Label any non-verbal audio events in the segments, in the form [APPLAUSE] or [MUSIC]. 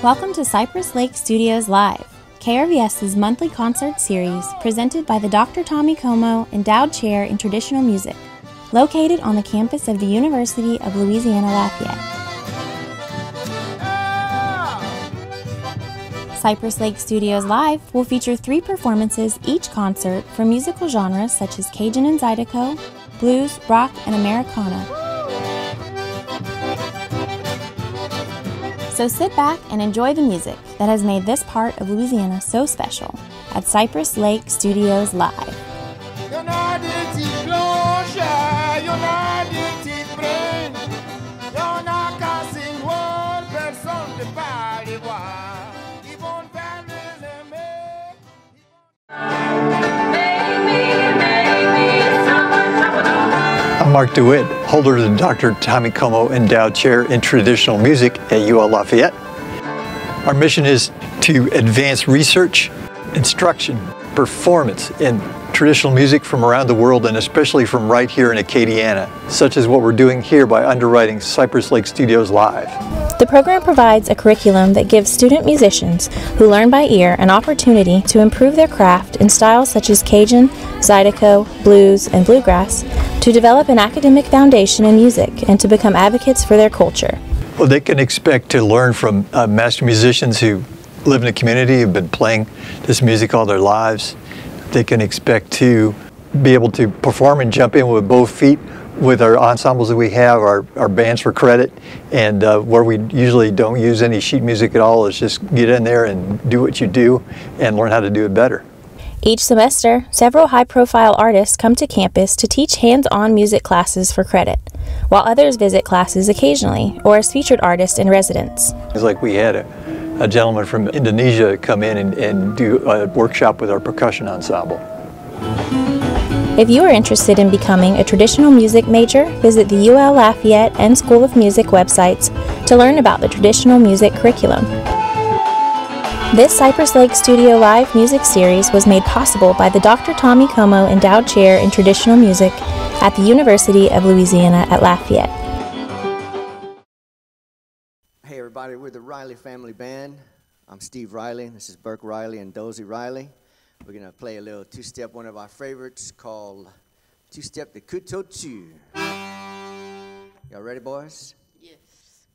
Welcome to Cypress Lake Studios Live, KRVS's monthly concert series presented by the Dr. Tommy Comeaux Endowed Chair in Traditional Music, located on the campus of the University of Louisiana Lafayette. Cypress Lake Studios Live will feature three performances each concert from musical genres such as Cajun and Zydeco, blues, rock, and Americana. So sit back and enjoy the music that has made this part of Louisiana so special at Cypress Lake Studios Live. I'm Mark DeWitt, holder of the Dr. Tommy Comeaux Endowed Chair in Traditional Music at UL Lafayette. Our mission is to advance research, instruction, performance in traditional music from around the world and especially from right here in Acadiana, such as what we're doing here by underwriting Cypress Lake Studios Live. The program provides a curriculum that gives student musicians who learn by ear an opportunity to improve their craft in styles such as Cajun, Zydeco, blues, and bluegrass, to develop an academic foundation in music, and to become advocates for their culture. Well, they can expect to learn from uh, master musicians who live in the community, have been playing this music all their lives. They can expect to be able to perform and jump in with both feet with our ensembles that we have, our, our bands for credit, and uh, where we usually don't use any sheet music at all is just get in there and do what you do and learn how to do it better. Each semester, several high profile artists come to campus to teach hands on music classes for credit, while others visit classes occasionally or as featured artists in residence. It's like we had a, a gentleman from Indonesia come in and, and do a workshop with our percussion ensemble. If you are interested in becoming a traditional music major, visit the UL Lafayette and School of Music websites to learn about the traditional music curriculum. This Cypress Lake Studio Live music series was made possible by the Dr. Tommy Comeaux Endowed Chair in Traditional Music at the University of Louisiana at Lafayette. Hey everybody, we're the Riley Family Band. I'm Steve Riley. This is Burke Riley and Dozie Riley. We're gonna play a little two-step, one of our favorites called Two-Step the Kuto Chu. Y'all ready, boys? Yes.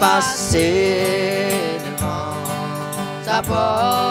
passer devant ta porte.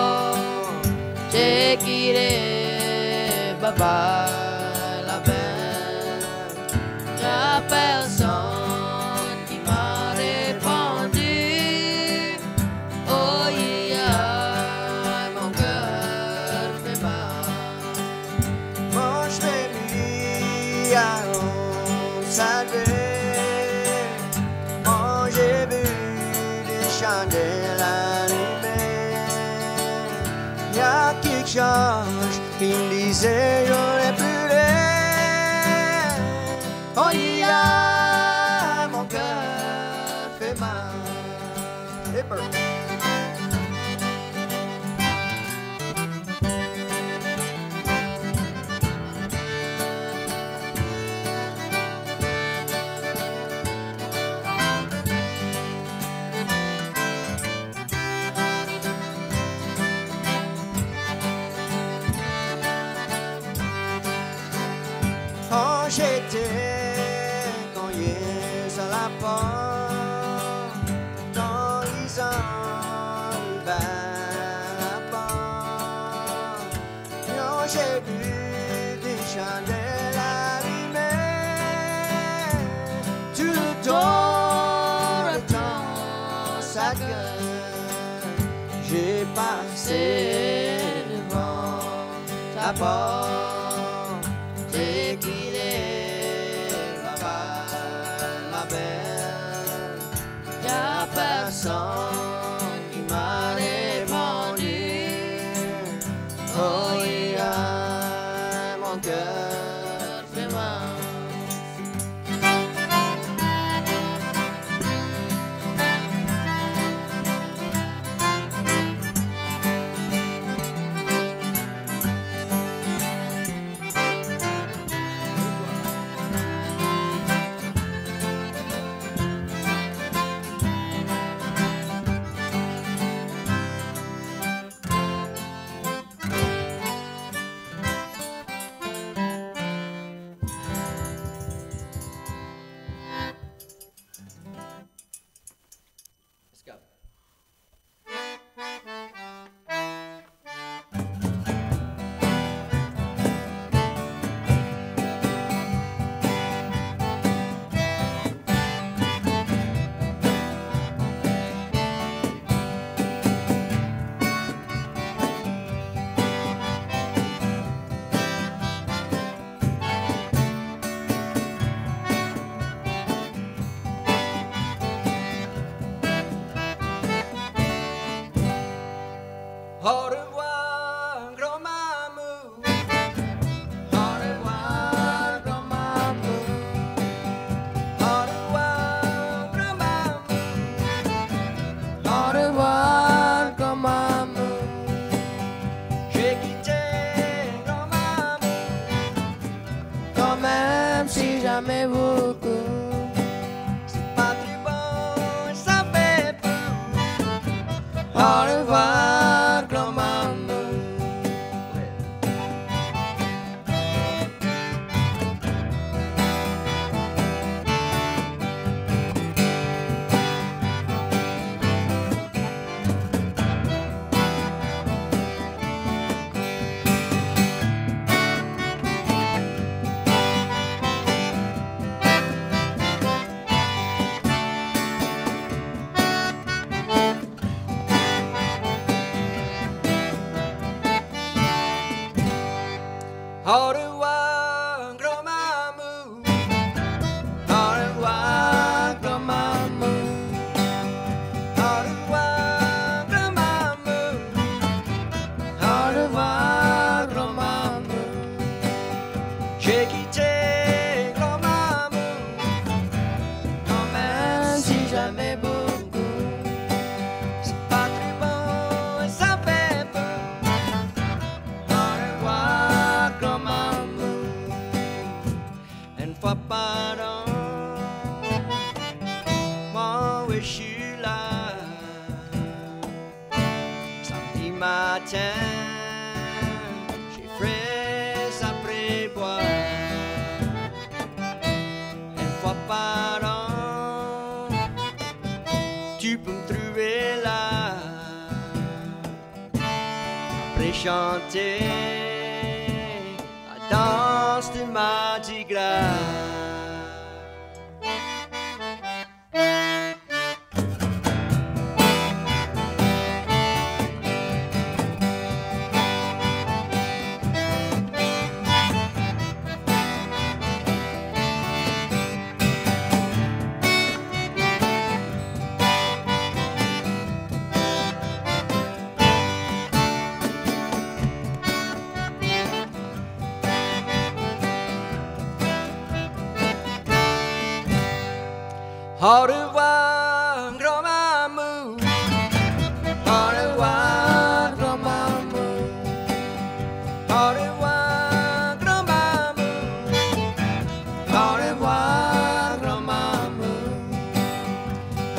Revoir,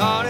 caught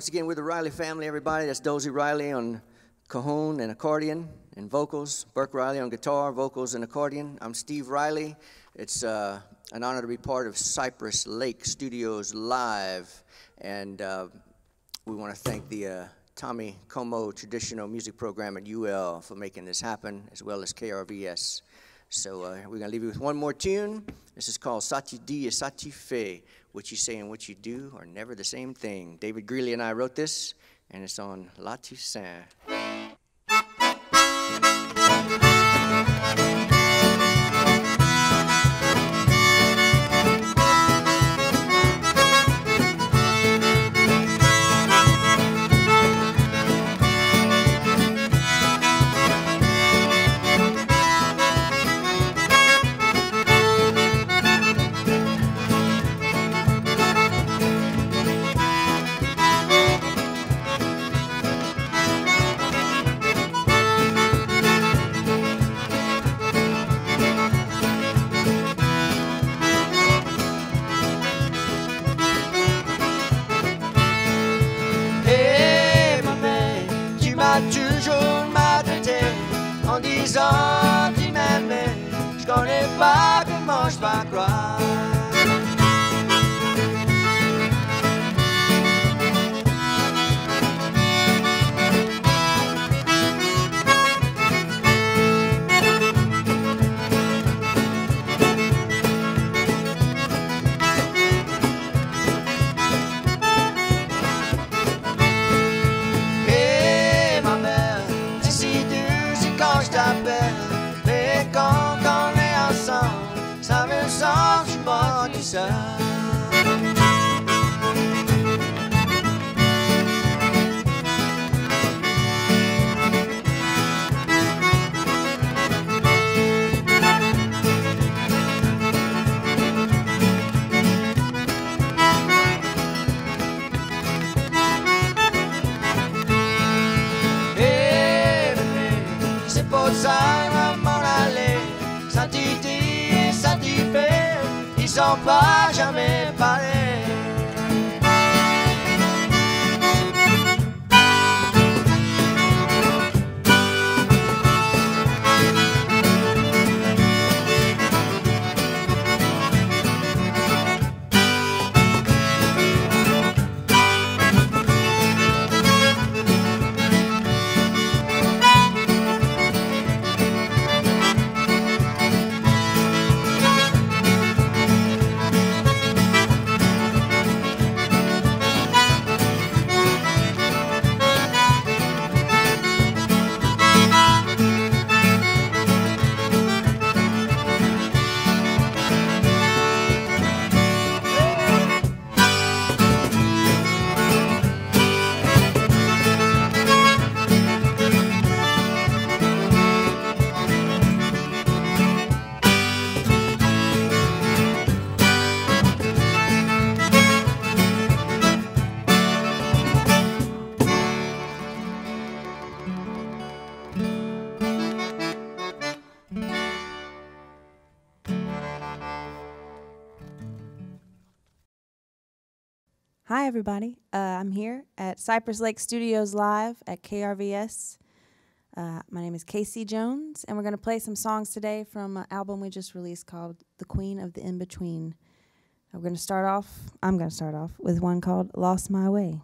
Once again, we're the Riley family, everybody. That's Dozy Riley on cajon and accordion and vocals. Burke Riley on guitar, vocals, and accordion. I'm Steve Riley. It's uh, an honor to be part of Cypress Lake Studios Live. And uh, we want to thank the uh, Tommy Comeaux Traditional Music Program at UL for making this happen, as well as KRVS. So uh, we're going to leave you with one more tune. This is called Sati Di Sati Fe. What you say and what you do are never the same thing. David Greely and I wrote this, and it's on La Toussaint. Everybody. Uh, I'm here at Cypress Lake Studios Live at KRVS. Uh, my name is KC Jones, and we're going to play some songs today from an album we just released called The Queen of the In Between. We're going to start off, I'm going to start off with one called Lost My Way.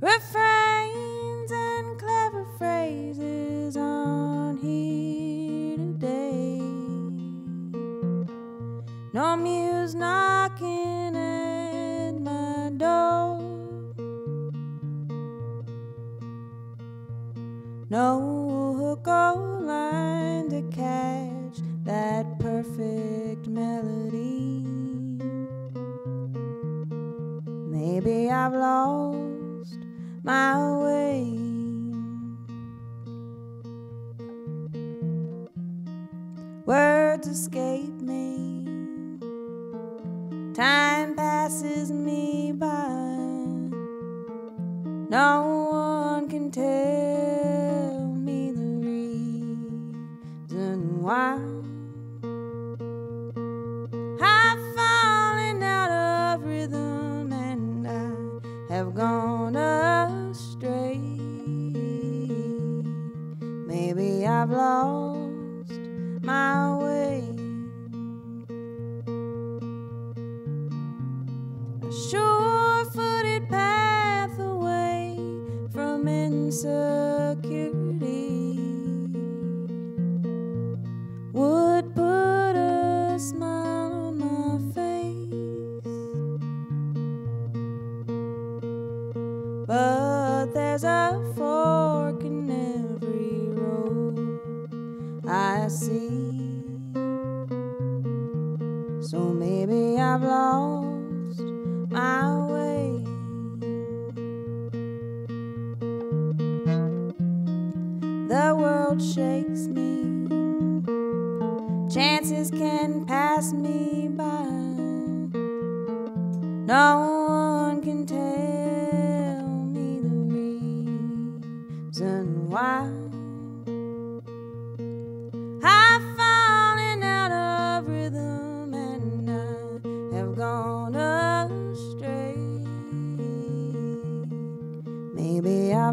Clever phrases on here today. No muse knocking at my door. No hook or line to catch that perfect melody. Maybe I've lost my way.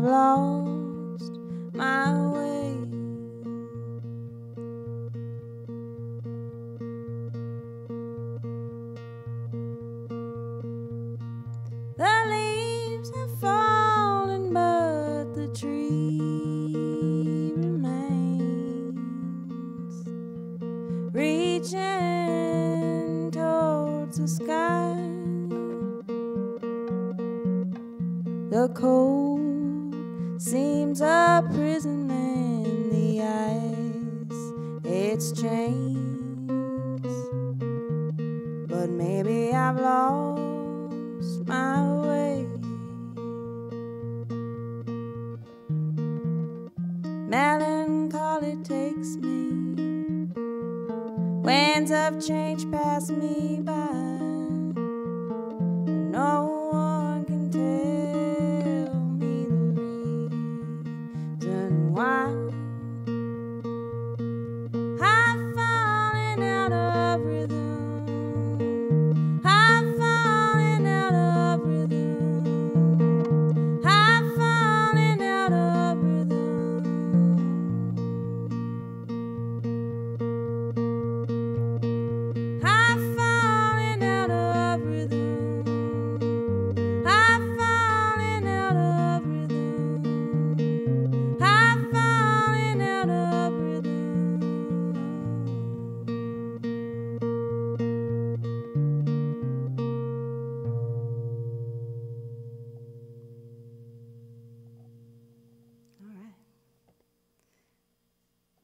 I've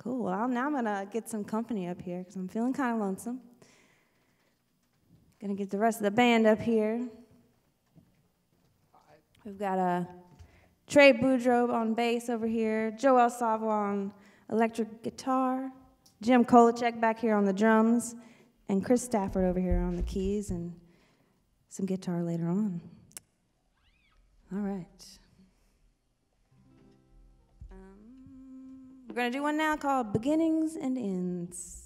Cool. Well, now I'm gonna get some company up here because I'm feeling kind of lonesome. Gonna get the rest of the band up here. We've got a Trey Boudreau on bass over here, Joel Savoy on electric guitar, Jim Kolacek back here on the drums, and Chris Stafford over here on the keys and some guitar later on. All right. We're going to do one now called Beginnings and Ends.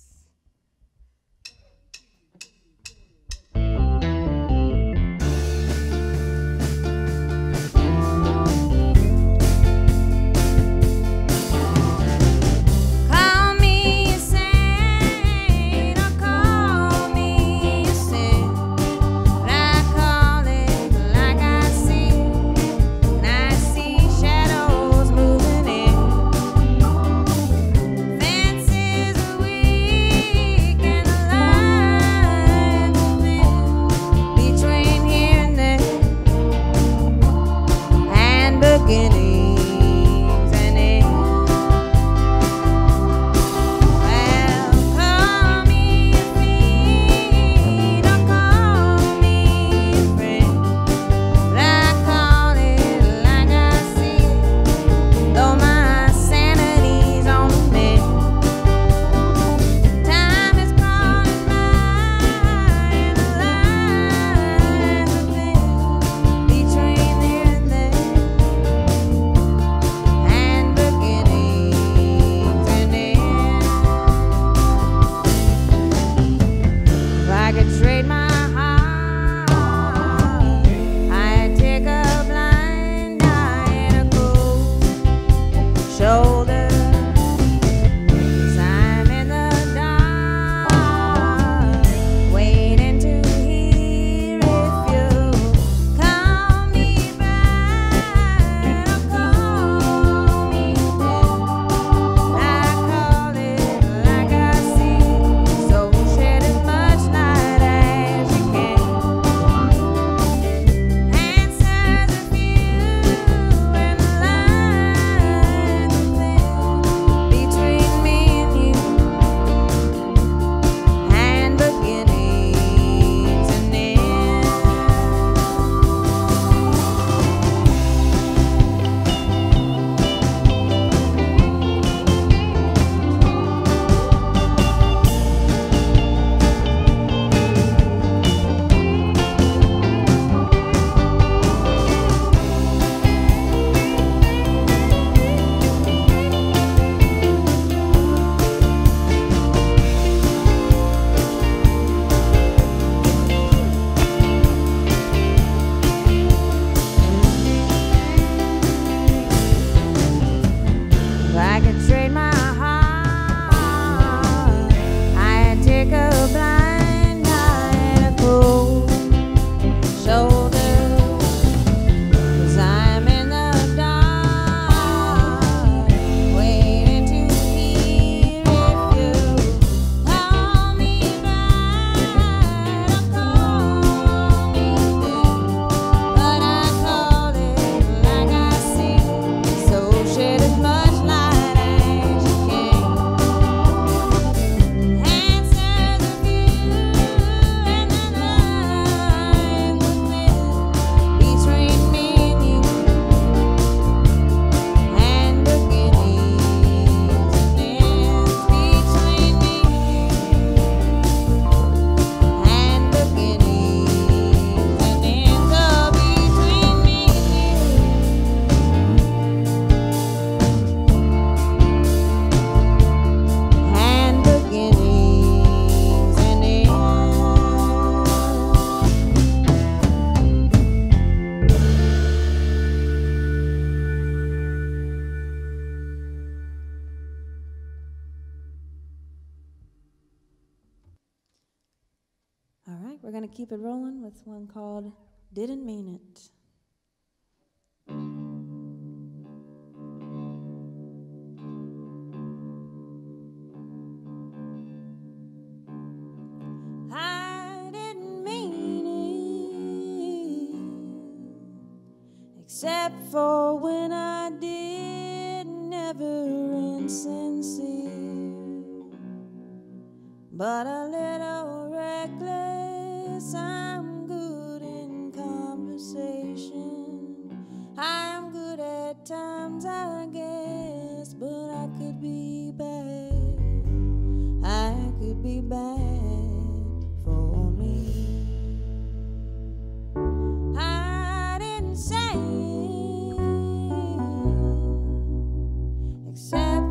One called Didn't Mean It. I didn't mean it, except for when I did, never insincere, but a little reckless. I'm conversation. I'm good at times, I guess, but I could be bad. I could be bad for me. I didn't say except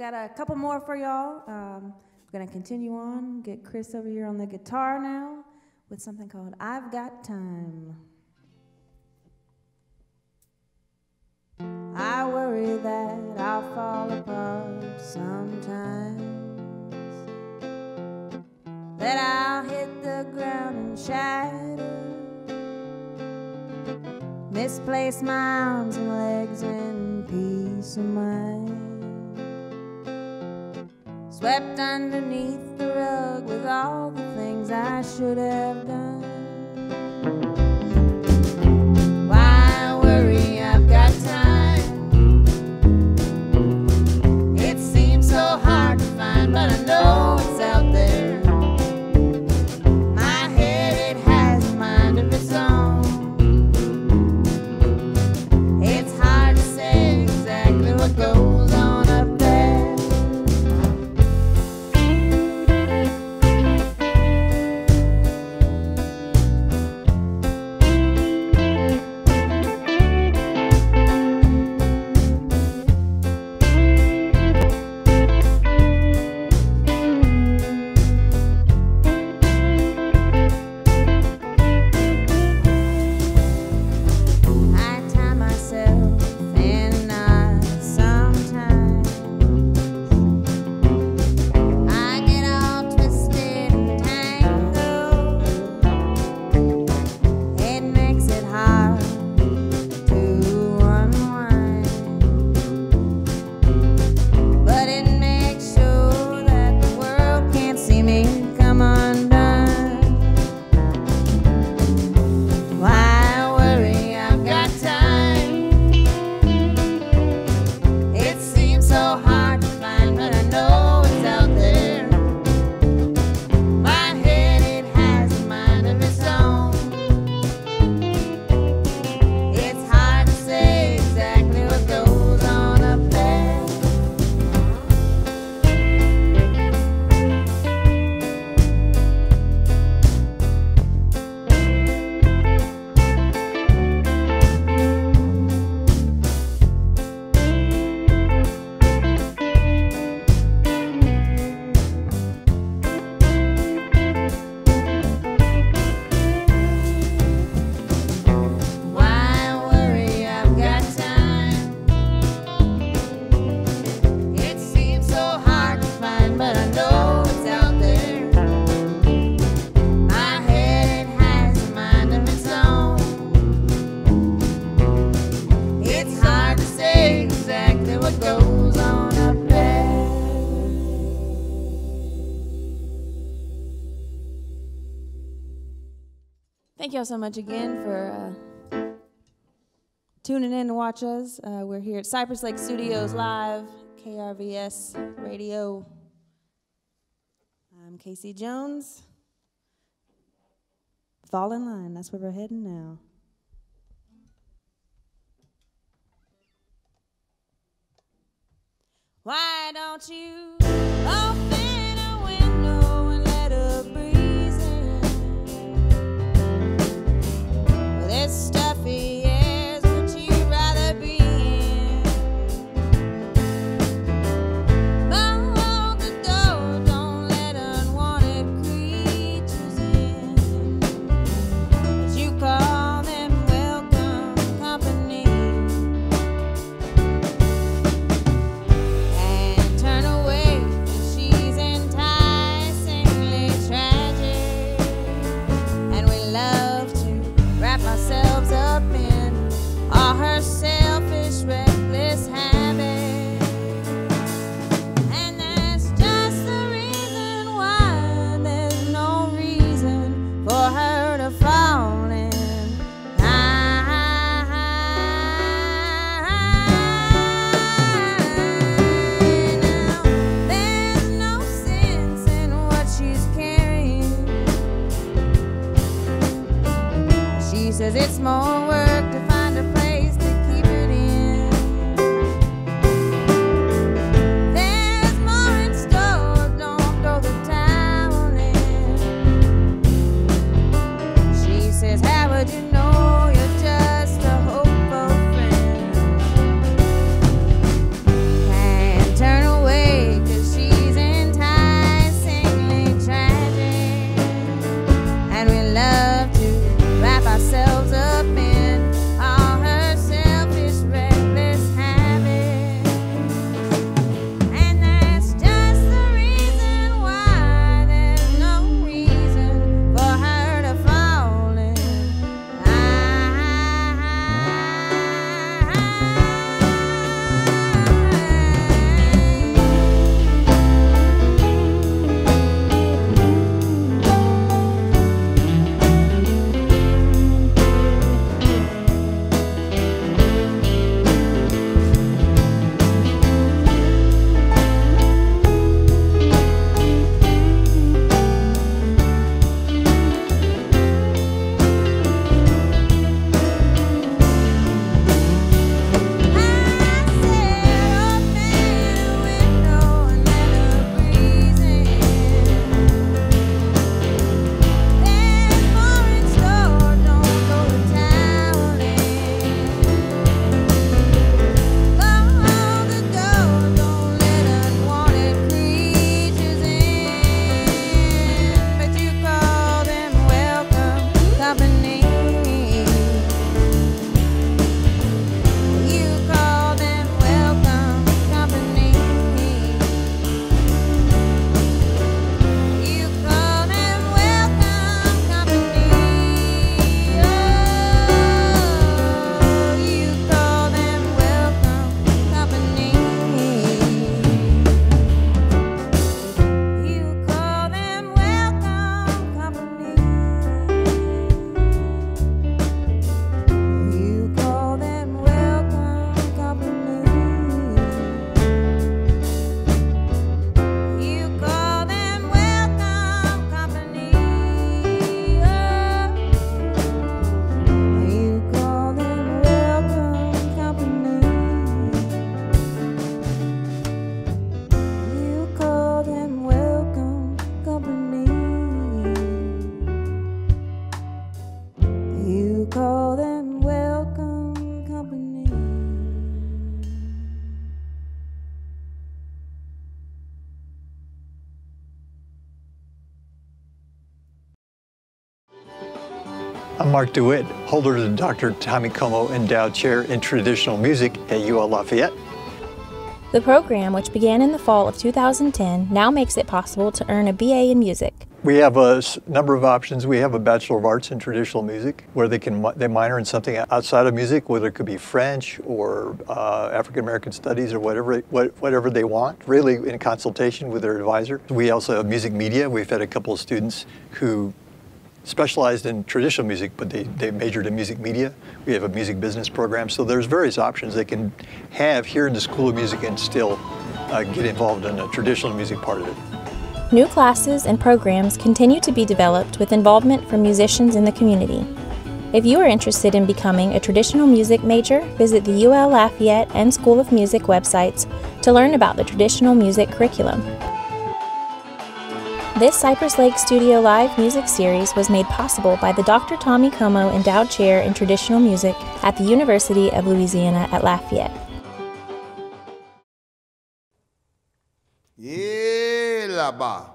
got a couple more for y'all. Um, we're gonna continue on. Get Chris over here on the guitar now with something called "I've Got Time." I worry that I'll fall apart sometimes. That I'll hit the ground and shatter. Misplace my arms and legs and peace of mind. Swept underneath the rug with all the things I should have done. Y'all so much again for uh, tuning in to watch us. Uh, we're here at Cypress Lake Studios live, KRVS Radio. I'm KC Jones. Fall in line. That's where we're heading now. Why don't you open This I'm Mark DeWitt, holder of the Dr. Tommy Comeaux Endowed Chair in Traditional Music at UL Lafayette. The program, which began in the fall of 2010, now makes it possible to earn a BA in music. We have a number of options. We have a Bachelor of Arts in Traditional Music, where they can they minor in something outside of music, whether it could be French or uh, African American Studies or whatever what, whatever they want, really in consultation with their advisor. We also have music media. We've had a couple of students who specialized in traditional music, but they, they majored in music media. We have a music business program, so there's various options they can have here in the School of Music and still uh, get involved in the traditional music part of it. New classes and programs continue to be developed with involvement from musicians in the community. If you are interested in becoming a traditional music major, visit the UL Lafayette and School of Music websites to learn about the traditional music curriculum. This Cypress Lake Studio Live music series was made possible by the Dr. Tommy Comeaux Endowed Chair in Traditional Music at the University of Louisiana at Lafayette. Yeah, là-bas.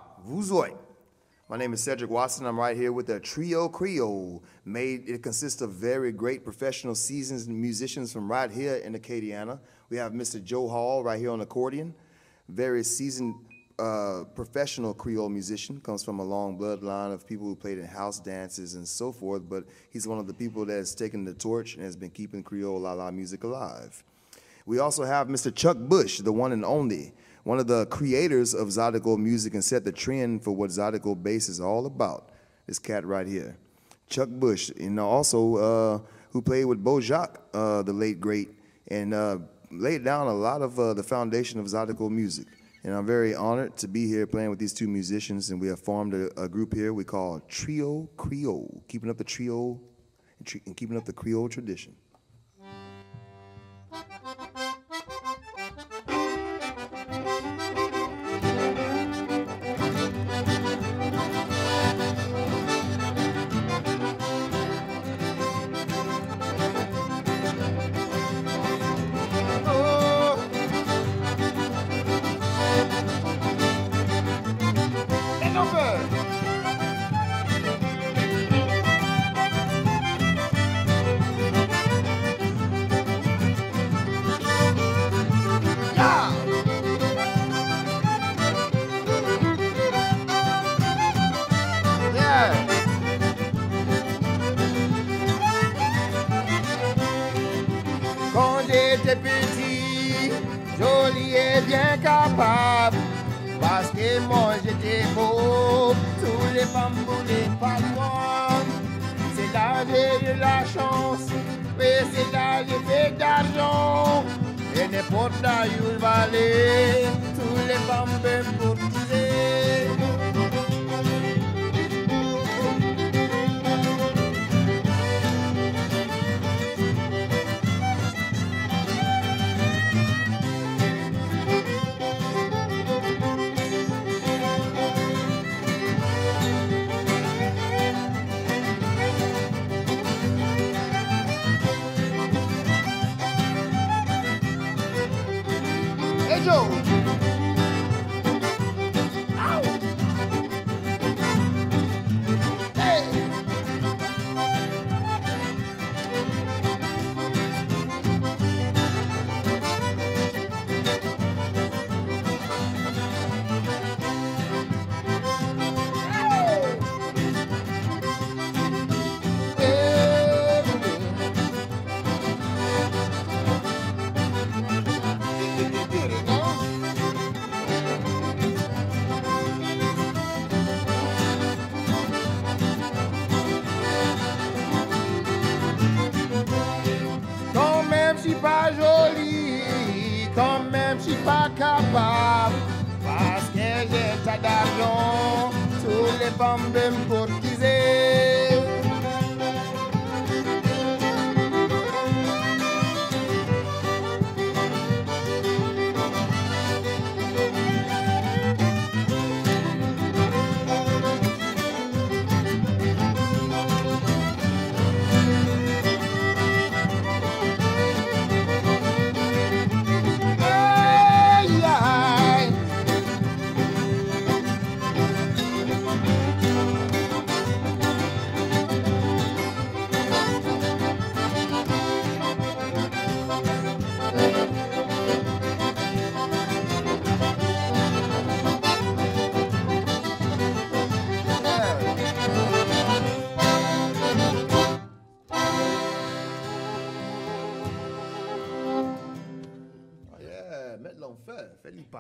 My name is Cedric Watson. I'm right here with the Trio Creole. Made it consists of very great professional seasoned musicians from right here in Acadiana. We have Mr. Joe Hall right here on accordion. Very seasoned uh, professional Creole musician, comes from a long bloodline of people who played in house dances and so forth, but he's one of the people that has taken the torch and has been keeping Creole la la music alive. We also have Mr. Chuck Bush, the one and only, one of the creators of Zydeco music and set the trend for what Zydeco bass is all about. This cat right here. Chuck Bush, and also uh, who played with Beau Jocque, uh, the late great, and uh, laid down a lot of uh, the foundation of Zydeco music. And I'm very honored to be here playing with these two musicians, and we have formed a, a group here we call Trio Creole, keeping up the trio and, and keeping up the Creole tradition.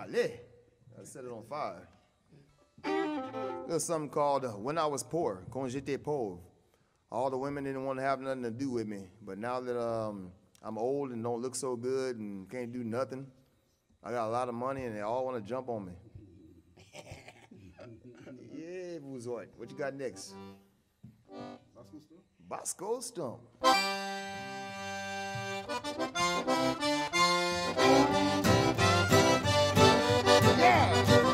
Parler. I'll set it on fire. There's something called uh, When I Was Poor, Quand j'étais pauvre. All the women didn't want to have nothing to do with me. But now that um, I'm old and don't look so good and can't do nothing, I got a lot of money and they all want to jump on me. [LAUGHS] yeah, what? What you got next? Bosco Stomp. Y'en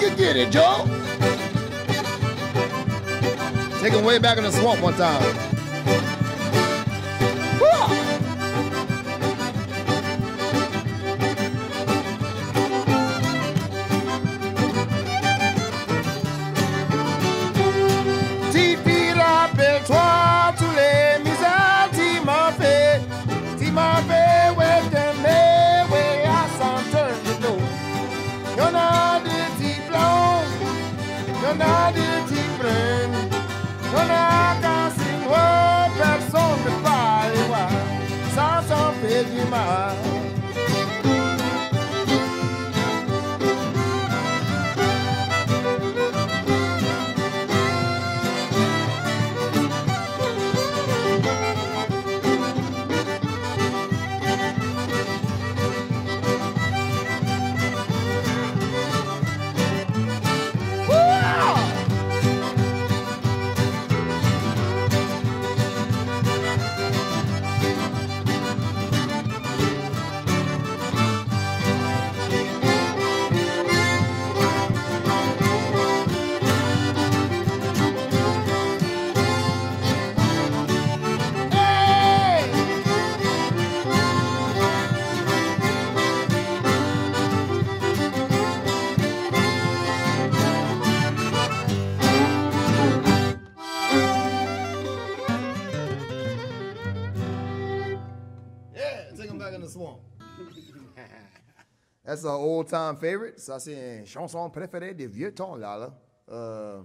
get, get it, Joe. Take him way back in the swamp one time. In the swamp. [LAUGHS] That's our old time favorite. Ça, c'est chanson préférée des vieux temps, là. Uh,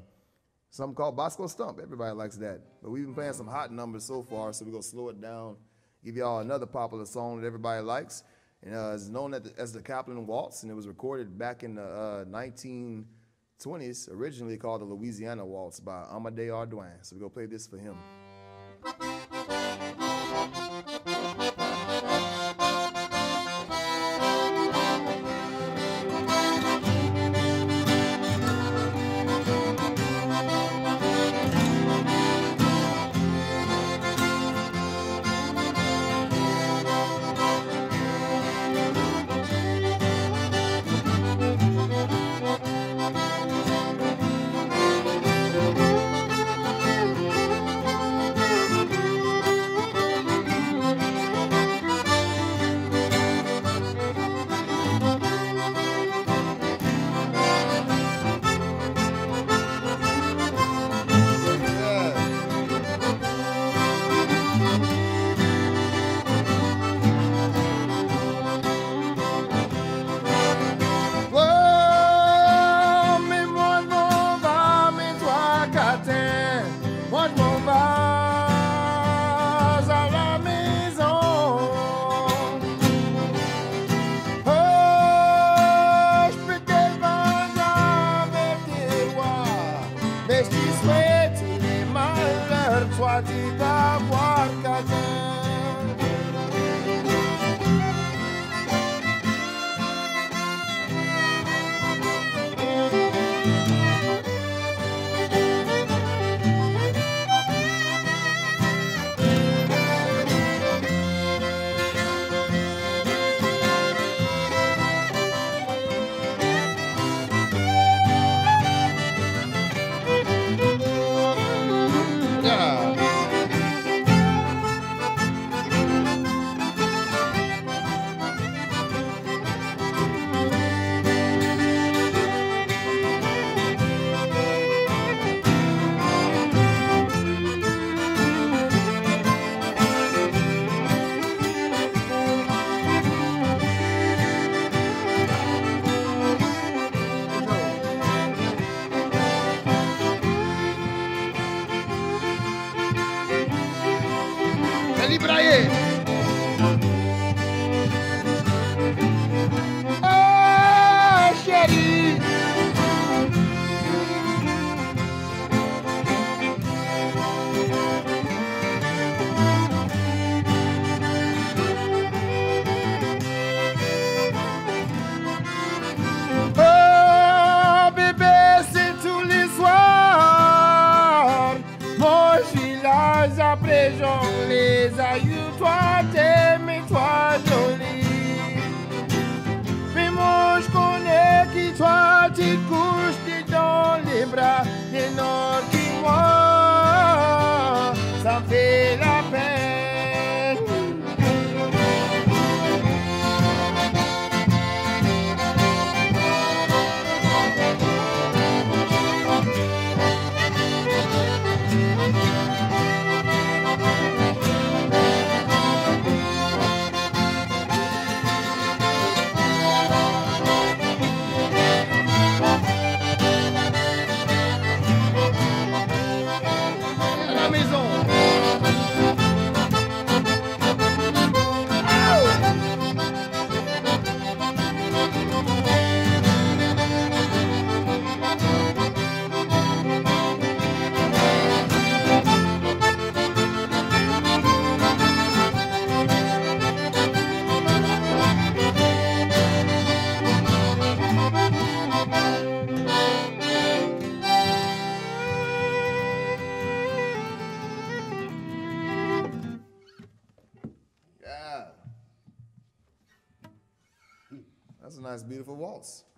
something called Bosco Stomp. Everybody likes that. But we've been playing some hot numbers so far, so we're going to slow it down, give y'all another popular song that everybody likes. And uh, it's known as the, as the Kaplan Waltz, and it was recorded back in the uh, 1920s, originally called the Louisiana Waltz by Amédé Ardoin. So we're going to play this for him.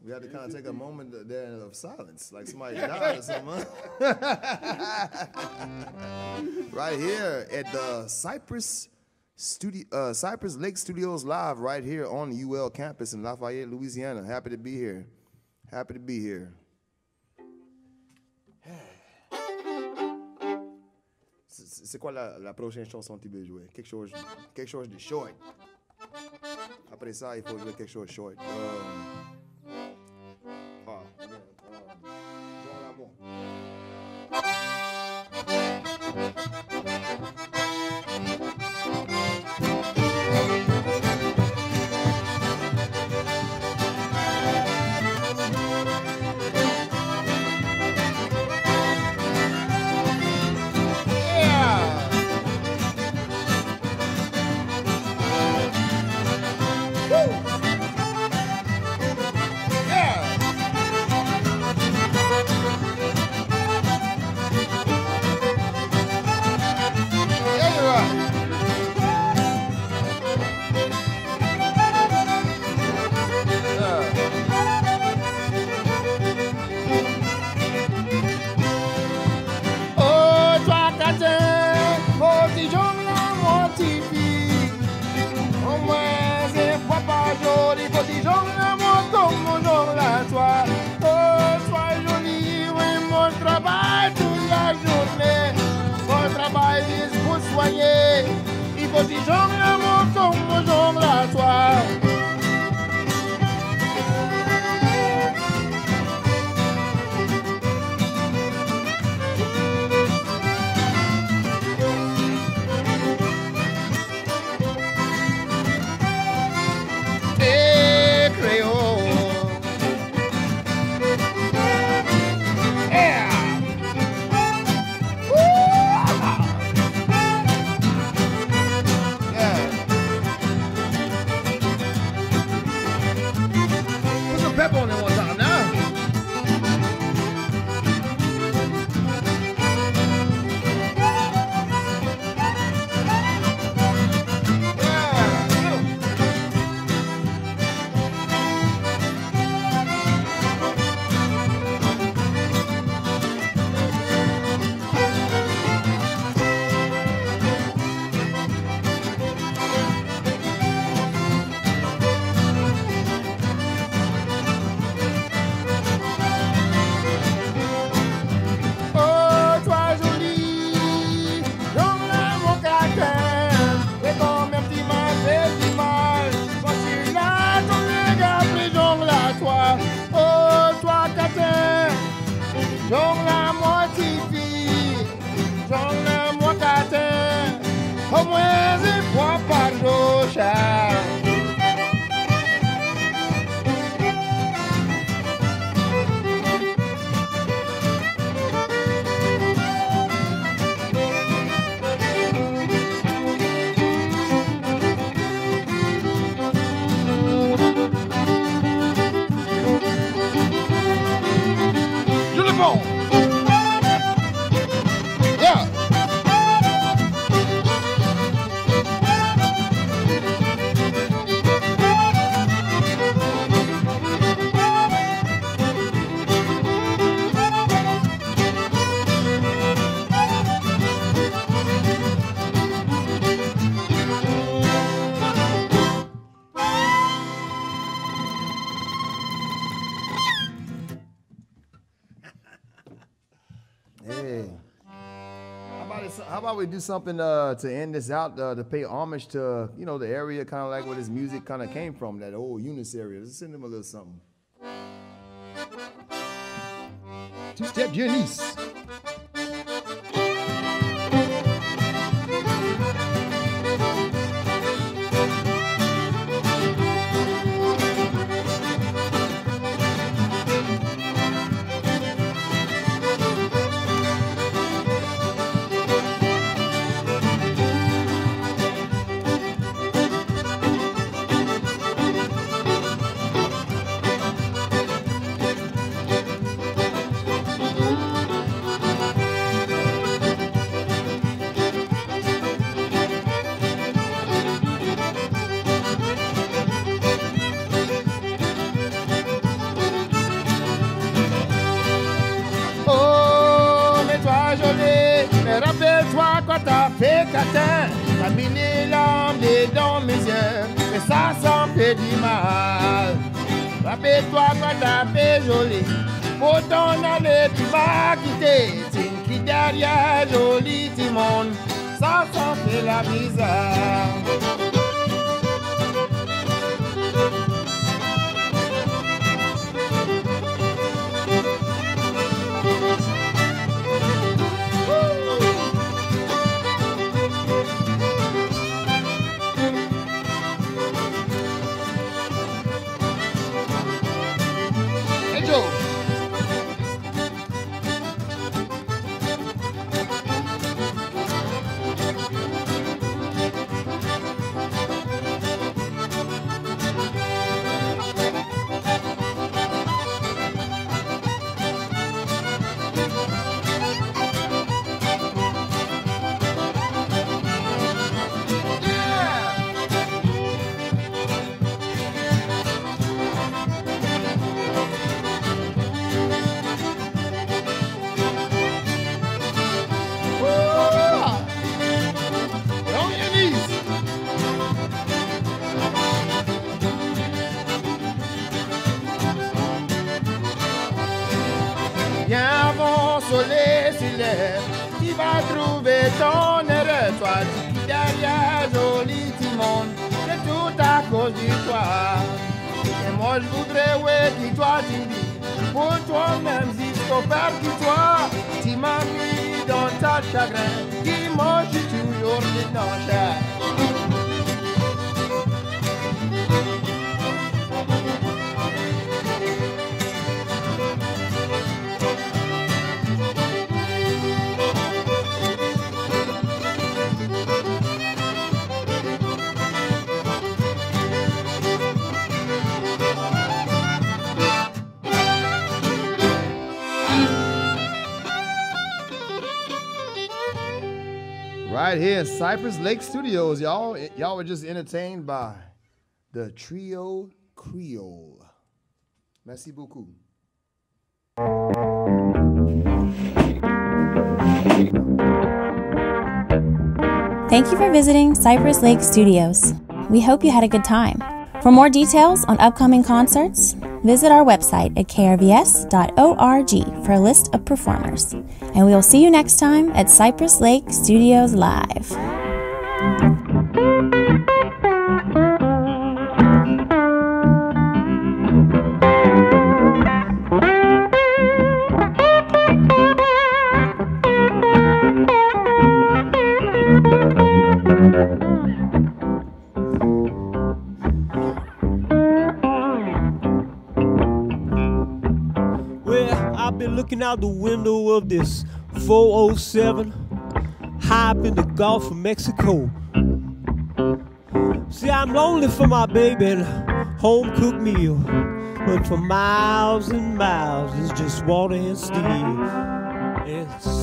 We had to kind of take a moment there of silence, like somebody [LAUGHS] died or something. [LAUGHS] right here at the Cypress Studio, uh, Cypress Lake Studios live, right here on the UL campus in Lafayette, Louisiana. Happy to be here. Happy to be here. [SIGHS] C'est quoi la, la prochaine chanson que tu veux jouer? Quelque chose, quelque chose de short. Après ça, il faut jouer quelque chose de do something uh, to end this out uh, to pay homage to you know the area, kind of like where this music kind of came from, that old Eunice area. Let's send them a little something. Two step Eunice. Du mal. Tapé toi, toi, tapé joli. Pour t'en aller, tu vas quitter. T'es qui derrière, joli Timon. Ça, ça fait la misère. nasze grę i możesz de não noszę. Right here in Cypress Lake Studios. Y'all, y'all were just entertained by the Trio Creole. Merci beaucoup. Thank you for visiting Cypress Lake Studios. We hope you had a good time. For more details on upcoming concerts, visit our website at krvs.org for a list of performers. And we will see you next time at Cypress Lake Studios Live. Looking out the window of this 407 high up in the Gulf of Mexico. See, I'm lonely for my baby and home cooked meal. But for miles and miles, it's just water and steel. Steel.